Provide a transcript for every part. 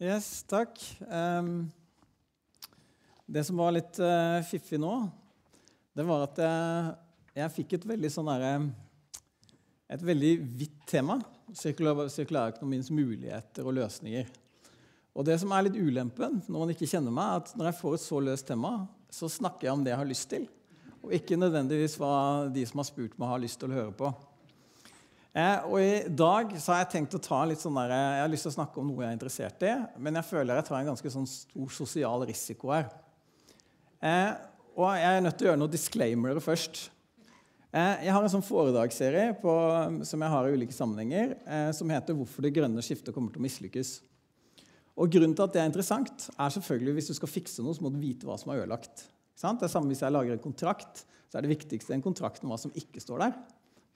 Yes, takk. Det som var litt uh, fiffig nå, det var at jeg, jeg fikk et veldig sånn derre Et veldig vidt tema. Sirkulærøkonomiens muligheter og løsninger. Og det som er litt ulempen når man ikke kjenner meg, er at når jeg får et så løst tema, så snakker jeg om det jeg har lyst til, og ikke nødvendigvis hva de som har spurt meg, har lyst til å høre på. Eh, og I dag så har jeg tenkt å ta litt sånn der, jeg har lyst til å snakke om noe jeg er interessert i, men jeg føler jeg tar en ganske sånn stor sosial risiko her. Eh, og jeg er nødt til å gjøre noen disclaimere først. Eh, jeg har en sånn foredragsserie på, som jeg har i ulike sammenhenger, eh, som heter 'Hvorfor det grønne skiftet kommer til å mislykkes'. Og Grunnen til at det er interessant, er selvfølgelig hvis du skal fikse noe, så må du vite hva som er ødelagt. Det er samme Hvis jeg lager en kontrakt, så er det viktigste en kontrakt om hva som ikke står der.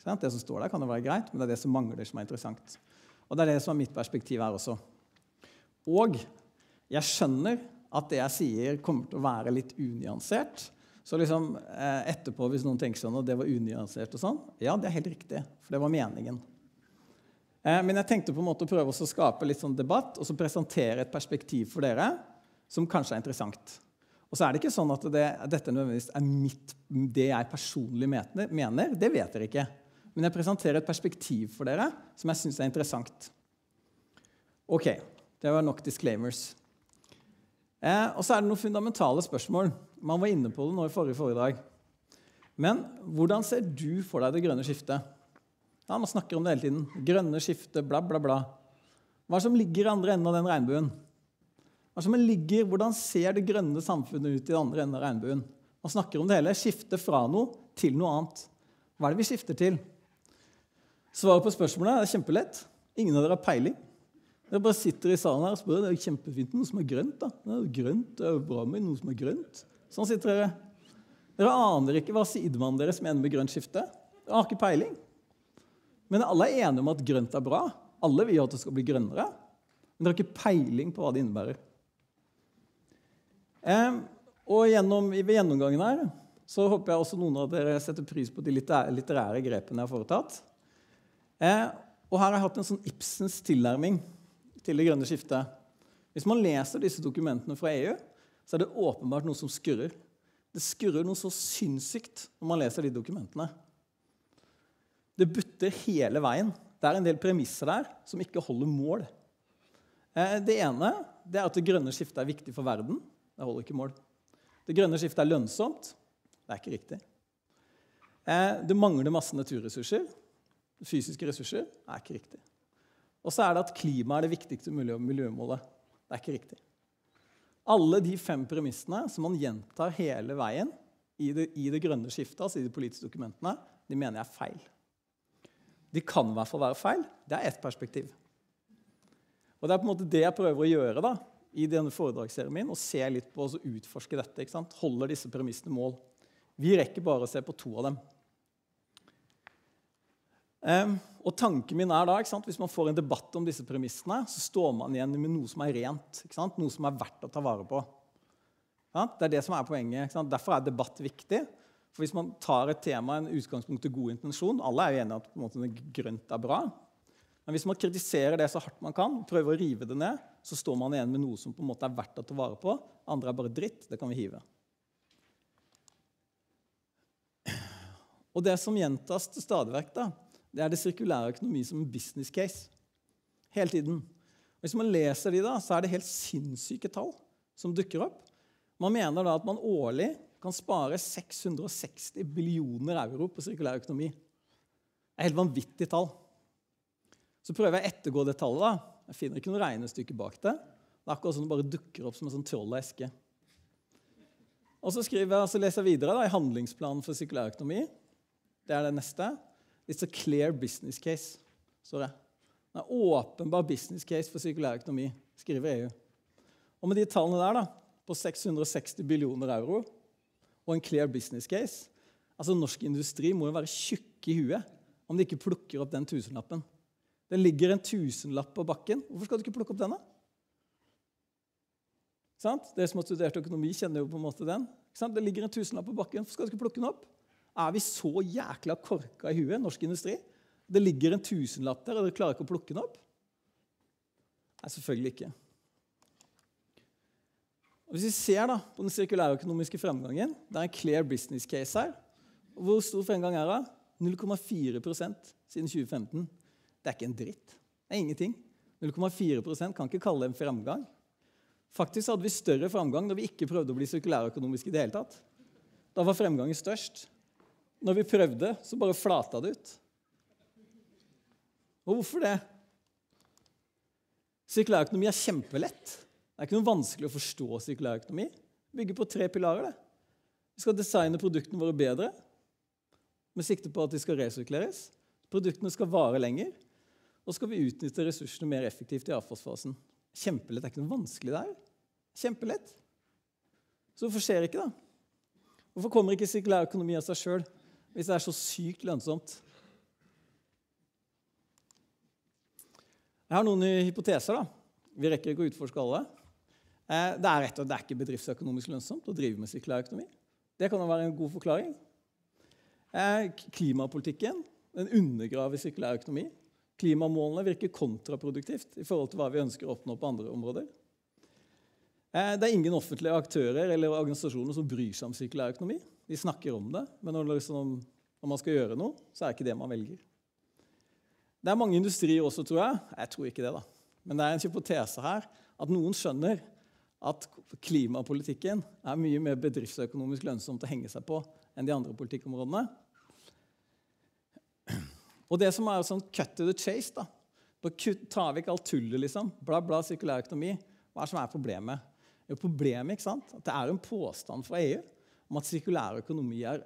Det som står der, kan jo være greit, men det er det som mangler, som er interessant. Og det er det som er mitt perspektiv her også. Og jeg skjønner at det jeg sier, kommer til å være litt unyansert. Så liksom eh, etterpå, hvis noen tenker sånn at det var unyansert og sånn, ja, det er helt riktig, for det var meningen. Eh, men jeg tenkte på en måte å prøve å skape litt sånn debatt og så presentere et perspektiv for dere som kanskje er interessant. Og så er det ikke sånn at det, dette nødvendigvis er mitt, det jeg personlig mener. Det vet dere ikke. Men jeg presenterer et perspektiv for dere som jeg syns er interessant. Ok, det var nok disclaimers. Eh, og så er det noen fundamentale spørsmål. Man var inne på det nå i forrige foredrag. Men hvordan ser du for deg det grønne skiftet? Ja, Man snakker om det hele tiden. Grønne skifte, bla, bla, bla. Hva som ligger i andre enden av den regnbuen? Hva som ligger, Hvordan ser det grønne samfunnet ut i den andre enden av regnbuen? Man snakker om det hele. Skifte fra noe til noe annet. Hva er det vi skifter til? Svaret på spørsmålet er kjempelett. Ingen av dere har peiling. Dere bare sitter i salen her og spør det er kjempefint noe som er grønt. da. Det er grønt, det er jo bra med noe som er grønt. Sånn sitter dere. Dere aner ikke hva sidemannen deres mener med grønt skifte. Dere har ikke peiling. Men alle er enige om at grønt er bra. Alle vil at det skal bli grønnere. Men dere har ikke peiling på hva det innebærer. Og gjennom, ved gjennomgangen her så håper jeg også noen av dere setter pris på de litterære grepene jeg har foretatt. Eh, og her har jeg hatt en sånn Ibsens tilnærming til det grønne skiftet. Hvis man leser disse dokumentene fra EU, så er det åpenbart noe som skurrer. Det skurrer noe så sinnssykt når man leser de dokumentene. Det butter hele veien. Det er en del premisser der som ikke holder mål. Eh, det ene det er at det grønne skiftet er viktig for verden. Det holder ikke mål. Det grønne skiftet er lønnsomt. Det er ikke riktig. Eh, det mangler masse naturressurser fysiske ressurser, er ikke riktig. Og så er det at klima er det viktigste miljømålet. Det er ikke riktig. Alle de fem premissene som man gjentar hele veien i det, i det grønne skiftet, altså i de politiske dokumentene, de mener jeg er feil. De kan i hvert fall være feil. Det er ett perspektiv. Og Det er på en måte det jeg prøver å gjøre da, i denne foredragsserien min. og se litt på og utforske dette. ikke sant? Holder disse premissene mål? Vi rekker bare å se på to av dem. Um, og tanken min er da, Hvis man får en debatt om disse premissene, så står man igjen med noe som er rent. Noe som er verdt å ta vare på. Det er det som er poenget. Derfor er debatt viktig. For Hvis man tar et tema en utgangspunkt til god intensjon Alle er jo enige at på en grønt er bra. Men hvis man kritiserer det så hardt man kan, prøver å rive det ned, så står man igjen med noe som på en måte er verdt å ta vare på. Andre er bare dritt. Det kan vi hive. Og det som gjentas til stadig vekk, det er det sirkulære økonomi som en business case. Hele tiden. Hvis man leser de da, så er det helt sinnssyke tall som dukker opp. Man mener da at man årlig kan spare 660 billioner euro på sirkulær økonomi. Det er helt vanvittig tall. Så prøver jeg å ettergå det tallet. da. Jeg finner ikke noe regnestykke bak det. Det er akkurat sånn det bare dukker opp som en sånn troll av eske. Og så, skriver så leser jeg videre da, i handlingsplanen for sirkulær økonomi. Det er det neste. It's a clear business case, står det. Det er åpenbar business case for sirkulær økonomi, skriver EU. Og med de tallene der, da, på 660 billioner euro og en clear business case altså Norsk industri må jo være tjukke i huet om de ikke plukker opp den tusenlappen. Det ligger en tusenlapp på bakken. Hvorfor skal du ikke plukke opp den? da? Sant? Dere som har studert økonomi, kjenner jo på en måte den. Det ligger en tusenlapp på bakken. Hvorfor skal du ikke plukke den opp? Er vi så jækla korka i huet, norsk industri? Det ligger en tusenlapp der, og dere klarer ikke å plukke den opp? Nei, selvfølgelig ikke. Og hvis vi ser da, på den sirkulærøkonomiske fremgangen Det er en clear business case her. Og hvor stor fremgang er det? 0,4% siden 2015. Det er ikke en dritt. Det er ingenting. 0,4% kan ikke kalle det en fremgang. Faktisk hadde vi større fremgang da vi ikke prøvde å bli sirkulærøkonomiske i det hele tatt. Da var fremgangen størst. Når vi prøvde, så bare flata det ut. Og hvorfor det? Sirkulærøkonomi er kjempelett. Det er ikke noe vanskelig å forstå sirkulærøkonomi. Det bygger på tre pilarer. det. Vi skal designe produktene våre bedre med sikte på at de skal resirkuleres. Produktene skal vare lenger. Og skal vi utnytte ressursene mer effektivt i avfallsfasen. Kjempelett. Det er ikke noe vanskelig der. Kjempelett. Så hvorfor skjer ikke det? Hvorfor kommer ikke sirkulærøkonomi av seg sjøl hvis det er så sykt lønnsomt? Jeg har noen hypoteser. da. Vi rekker ikke å utforske alle. Eh, det er rett og det er ikke bedriftsøkonomisk lønnsomt å drive med sirkulær økonomi. Det kan være en god forklaring. Eh, klimapolitikken den undergraver sirkulær økonomi. Klimamålene virker kontraproduktivt i forhold til hva vi ønsker å oppnå på andre områder. Eh, det er ingen offentlige aktører eller organisasjoner som bryr seg om sirkulær økonomi. De snakker om det, men når, liksom, når man skal gjøre noe, så er det ikke det man velger. Det er mange industrier også, tror jeg. Jeg tror ikke det, da. Men det er en hypotese her at noen skjønner at klimapolitikken er mye mer bedriftsøkonomisk lønnsomt å henge seg på enn de andre politikkområdene. Og det som er sånn cut to the chase da, Ta vekk alt tullet, liksom. Bla, bla, sirkulær økonomi. Hva er det som er problemet? Jo, problemet ikke sant? At det er en påstand fra EU om at sirkulær økonomi er,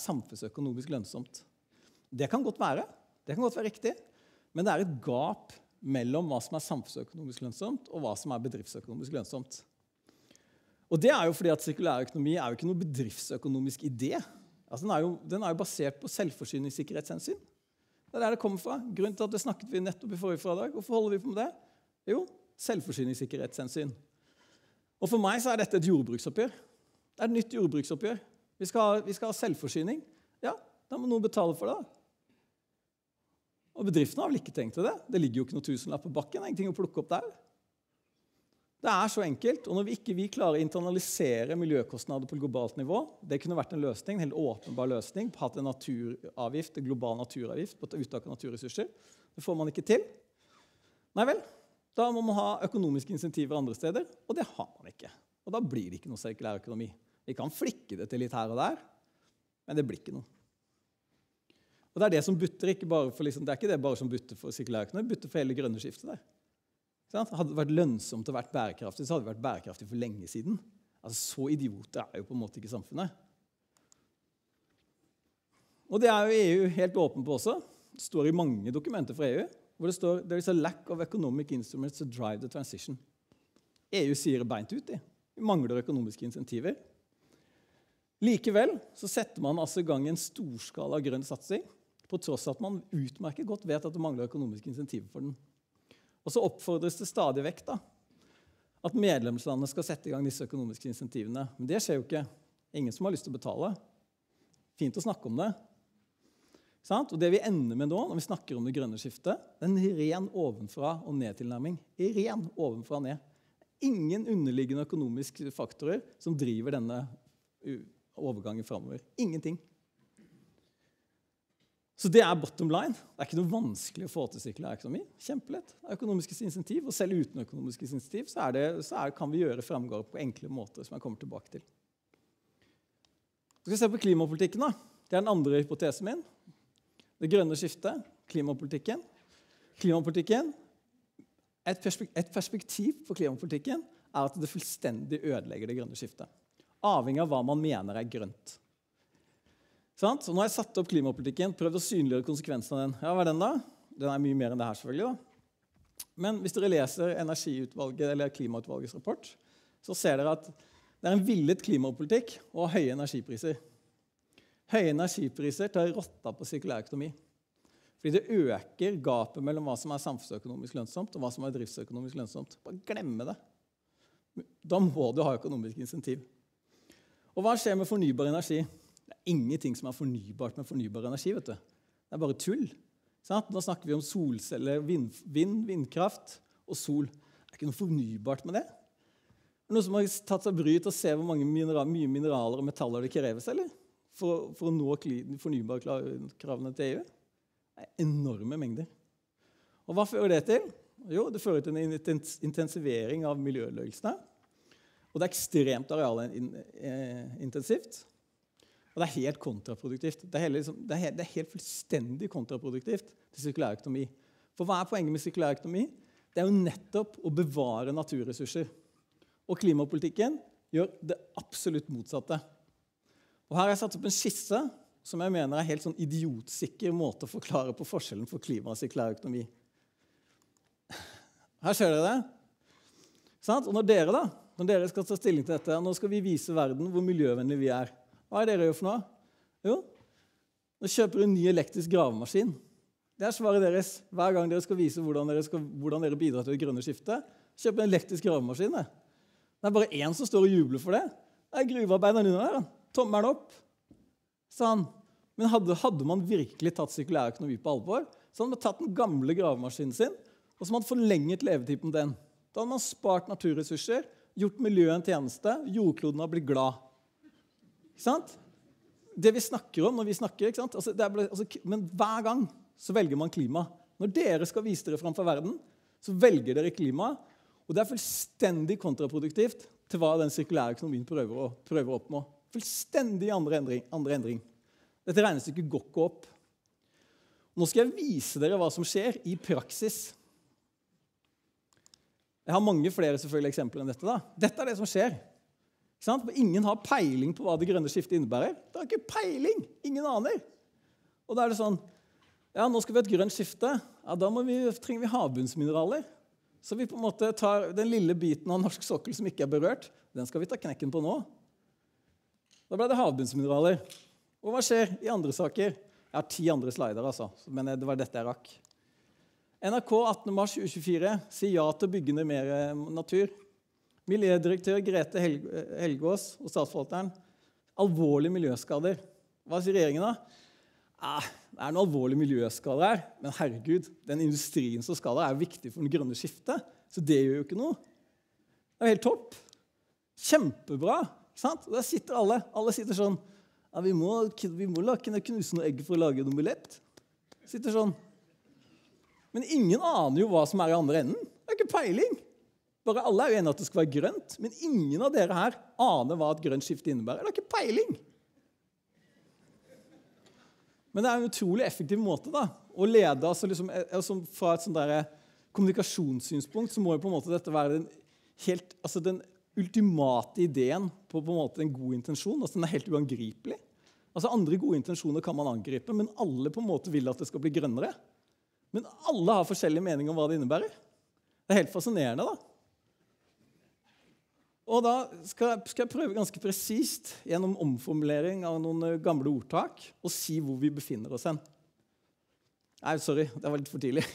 samfunnsøkonomisk lønnsomt. Det kan godt være. Det kan godt være riktig. Men det er et gap mellom hva som er samfunnsøkonomisk lønnsomt, og hva som er bedriftsøkonomisk lønnsomt. Og det er jo fordi at Sirkulærøkonomi er jo ikke noen bedriftsøkonomisk idé. Altså, den, er jo, den er jo basert på selvforsyningssikkerhetshensyn. Det er der det kommer fra. Grunnen til at det snakket vi nettopp i forrige fradag. Hvorfor holder vi på med det? Jo, selvforsyningssikkerhetshensyn. Og For meg så er dette et jordbruksoppgjør. Det er et nytt jordbruksoppgjør. Vi skal, ha, vi skal ha selvforsyning. Ja, da må noen betale for det. Og bedriftene har vel ikke tenkt til det. Det ligger jo ikke noen tusenlapp på bakken. Det er ingenting å plukke opp der. Det er så enkelt. Og når vi ikke vi klarer å internalisere miljøkostnader på globalt nivå Det kunne vært en løsning, en helt åpenbar løsning. Hatt en naturavgift, en global naturavgift på uttak av naturressurser. Det får man ikke til. Nei vel, da må man ha økonomiske insentiver andre steder, og det har man ikke. Og da blir det ikke noe sirkulær økonomi. Vi kan flikke det til litt her og der, men det blir ikke noe. Og Det er det som butter, ikke bare for, liksom, det er ikke det bare som butter for sirkulærøkonomi, det butter for hele grønne skiftet. der. Hadde det vært lønnsomt og vært bærekraftig, så hadde det vært bærekraftig for lenge siden. Altså, Så idioter er jo på en måte ikke samfunnet. Og Det er jo EU helt åpen på også. Det står i mange dokumenter fra EU hvor det står «There is a lack of economic instruments to drive the transition». EU sier det beint ut. De. Vi mangler økonomiske insentiver. Likevel så setter man altså i gang en storskala grønn satsing på tross av at man utmerket godt vet at det mangler økonomiske insentiver for den. Og så oppfordres det stadig vekk da, at medlemslandene skal sette i gang disse økonomiske insentivene. Men det skjer jo ikke. Ingen som har lyst til å betale. Fint å snakke om det. Og Det vi ender med nå, når vi snakker om det grønne skiftet, det er en ren ovenfra og ned-tilnærming. Ren ovenfra og ned. Ingen underliggende økonomiske faktorer som driver denne overgangen framover. Ingenting. Så det er bottom line. Det er ikke noe vanskelig å få til sirkulær økonomi. Kjempelett. Det er økonomiske insentiv, og selv uten økonomiske insentiv så, det, så er, kan vi gjøre framgang på enkle måter. som jeg kommer tilbake til. Så skal vi se på klimapolitikken. da. Det er den andre hypotesen min. Det grønne skiftet, klimapolitikken. Klimapolitikken, et perspektiv på klimapolitikken er at det fullstendig ødelegger det grønne skiftet. Avhengig av hva man mener er grønt. Så nå har jeg satt opp klimapolitikken, prøvd å synliggjøre konsekvensen av den. Ja, hva er Den da? Den er mye mer enn det her, selvfølgelig. da. Men hvis dere leser energiutvalget, eller Klimautvalgets rapport, så ser dere at det er en villet klimapolitikk og høye energipriser. Høye energipriser tar rotta på sirkulær økonomi. Fordi det øker gapet mellom hva som er samfunnsøkonomisk lønnsomt, og hva som er driftsøkonomisk lønnsomt. Bare glemme det. Da må du ha økonomisk insentiv. Og hva skjer med fornybar energi? Det er ingenting som er fornybart med fornybar energi. vet du. Det er bare tull. Sant? Nå snakker vi om solceller, vind, vind, vindkraft og sol. Det er ikke noe fornybart med det. Er det noen som har tatt seg bryet til å se hvor mineral, mye mineraler og metaller det kreves eller? For, for å nå fornybarkravene til EU? Det er enorme mengder. Og hva fører det til? Jo, Det fører til en intensivering av miljøødeleggelsene. Og det er ekstremt arealintensivt. Og det er helt kontraproduktivt. Det er, helt, liksom, det, er helt, det er helt fullstendig kontraproduktivt til sirkulærøkonomi. For hva er poenget med sirkulærøkonomi? Det er jo nettopp å bevare naturressurser. Og klimapolitikken gjør det absolutt motsatte. Og Her har jeg satt opp en skisse som jeg mener er en helt sånn idiotsikker måte å forklare på forskjellen for klima og sirkulær økonomi. Her ser dere det. Og når dere da, når dere skal ta stilling til dette, nå skal vi vise verden hvor miljøvennlige vi er. Hva er dere gjør for noe? Jo, nå kjøper du en ny elektrisk gravemaskin. Det er svaret deres hver gang dere skal vise hvordan dere, skal, hvordan dere bidrar til det grønne skiftet. Kjøp en elektrisk gravemaskin. Det. det er bare én som står og jubler for det. Det er gruvearbeideren under der. Tommelen opp. han. Men hadde, hadde, man virkelig tatt sirkulær økonomi på alvor, så hadde man tatt den gamle gravemaskinen sin og så hadde man forlenget levetiden på den. Da hadde man spart naturressurser, gjort miljøet en tjeneste, jordkloden har blitt glad. Ikke sant? Det vi snakker om når vi snakker, ikke sant? Altså, ble, altså, Men hver gang så velger man klima. Når dere skal vise dere framfor verden, så velger dere klima. Og det er fullstendig kontraproduktivt til hva den sirkulære økonomien prøver å, prøver å oppnå. Fullstendig andre endring, andre endring. Dette regnestykket går ikke opp. Nå skal jeg vise dere hva som skjer i praksis. Jeg har mange flere selvfølgelig eksempler enn dette. da. Dette er det som skjer. Ingen har peiling på hva det grønne skiftet innebærer. Det har ikke peiling! Ingen aner. Og da er det sånn Ja, nå skal vi ha et grønt skifte. Ja, Da vi, trenger vi havbunnsmineraler. Så vi på en måte tar den lille biten av norsk sokkel som ikke er berørt, den skal vi ta knekken på nå. Da ble det havbunnsmineraler. Og hva skjer i andre saker? Jeg har ti andre slider, altså, men det var dette jeg rakk. NRK 18.3.2024 sier ja til å bygge ned mer eh, natur. Miljødirektør Grete Helgås og statsforvalteren alvorlige miljøskader. Hva sier regjeringen da? Eh, det er noen alvorlige miljøskader her, men herregud, den industrien som skal der, er viktig for det grønne skiftet. Så det gjør jo ikke noe. Det er helt topp. Kjempebra. Sant? Og der sitter alle. Alle sitter sånn ja, Vi må, vi må knuse noen egg for å lage en omelett. Sitter sånn. Men ingen aner jo hva som er i andre enden. Det er ikke peiling. Bare Alle er jo enige at det skal være grønt, men ingen av dere her aner hva et grønt skifte innebærer. Det er ikke peiling. Men det er en utrolig effektiv måte da, å lede altså liksom, altså Fra et sånt der kommunikasjonssynspunkt så må jo på en måte dette være den, helt, altså den ultimate ideen på, på en måte en god intensjon. altså Den er helt uangripelig. Altså Andre gode intensjoner kan man angripe, men alle på en måte vil at det skal bli grønnere. Men alle har forskjellig mening om hva det innebærer. Det er helt fascinerende. da. Og da skal, skal jeg prøve ganske presist gjennom omformulering av noen eh, gamle ordtak å si hvor vi befinner oss hen. Nei, sorry, det var litt for tidlig.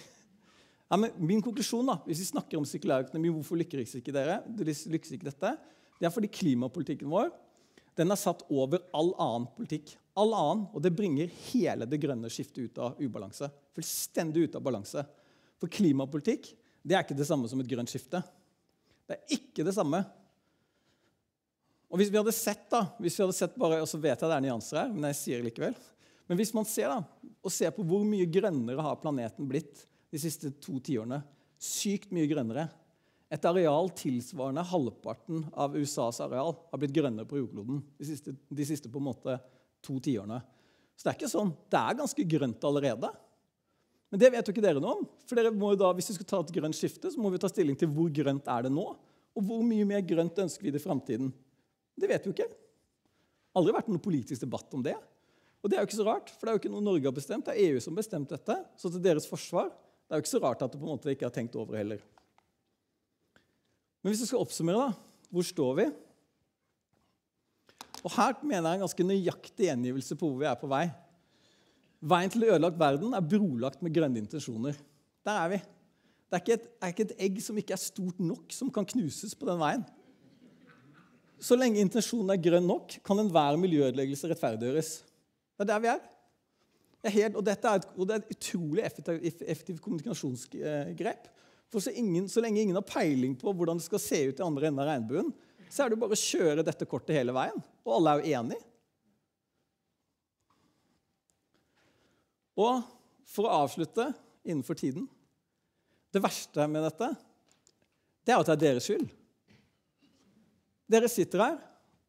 Ja, men min konklusjon da, Hvis vi snakker om sirkulærøkonomi, hvorfor lykkes ikke dere? Det lykkes ikke dette? Det er fordi klimapolitikken vår den er satt over all annen politikk. All annen, Og det bringer hele det grønne skiftet ut av ubalanse. Fullstendig ut av balanse. For klimapolitikk det er ikke det samme som et grønt skifte. Det er ikke det samme. Og hvis vi hadde sett da, hvis vi hadde sett bare, og så vet jeg det er nyanser her, men jeg sier det likevel, men hvis man ser da, og ser på hvor mye grønnere har planeten blitt de siste to tiårene Sykt mye grønnere. Et areal tilsvarende halvparten av USAs areal har blitt grønnere på jordkloden de siste, de siste på en måte to tiårene. Så det er ikke sånn. Det er ganske grønt allerede. Men det vet jo ikke dere noe om. For dere må jo da, Hvis vi skal ta et grønt skifte, så må vi ta stilling til hvor grønt er det nå. Og hvor mye mer grønt ønsker vi det i framtiden. Det vet vi jo ikke. Aldri vært noen politisk debatt om det. Og det er jo ikke så rart, for det er jo ikke noe Norge har bestemt. Det er EU som har bestemt dette. Så til deres forsvar det er jo ikke så rart at det på en måte ikke har tenkt over heller. Men hvis vi skal oppsummere, da, hvor står vi? Og Her mener jeg en ganske nøyaktig gjengivelse på hvor vi er på vei. Veien til ødelagt verden er brolagt med grønne intensjoner. Der er vi. Det er ikke, et, er ikke et egg som ikke er stort nok, som kan knuses på den veien. Så lenge intensjonen er grønn nok, kan enhver miljøødeleggelse rettferdiggjøres. Det er der vi er. Det er helt, og, dette er et, og det er et utrolig effektivt, effektiv kommunikasjonsgrep For så, ingen, så, lenge ingen har peiling på hvordan det skal se ut i andre enden av regnbuen, så er det bare å kjøre dette kortet hele veien. Og alle er jo enige. Og for å avslutte innenfor tiden Det verste med dette, det er at det er deres skyld. Dere sitter her,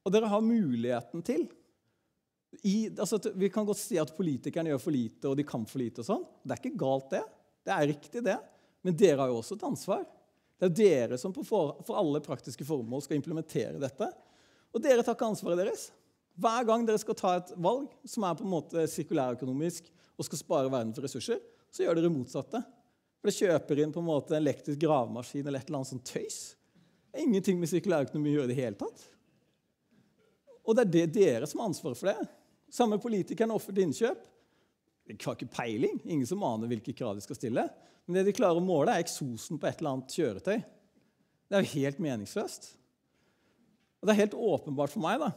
og dere har muligheten til i, altså, Vi kan godt si at politikerne gjør for lite, og de kan for lite. og sånn. Det er ikke galt, det. Det er riktig, det. Men dere har jo også et ansvar. Det er dere som for, alle praktiske formål skal implementere dette. Og dere tar ikke ansvaret deres. Hver gang dere skal ta et valg som er på en måte sirkulærøkonomisk og skal spare verden for ressurser, så gjør dere motsatte. For dere kjøper inn på en måte en elektrisk gravemaskin eller et eller annet sånt tøys. Det er ingenting med sirkulærøkonomi å gjøre i det hele tatt. Og det er det dere som har ansvaret for det. Samme politikerne offentlig innkjøp. De har ikke peiling. Ingen som aner hvilke krav de skal stille. Men det de klarer å måle, er eksosen på et eller annet kjøretøy. Det er jo helt meningsløst. Og Det er helt åpenbart for meg da,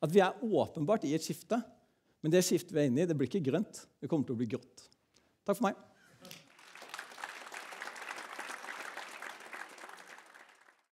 at vi er åpenbart i et skifte. Men det skiftet vi er inne i, det blir ikke grønt. Det kommer til å bli grått. Takk for meg.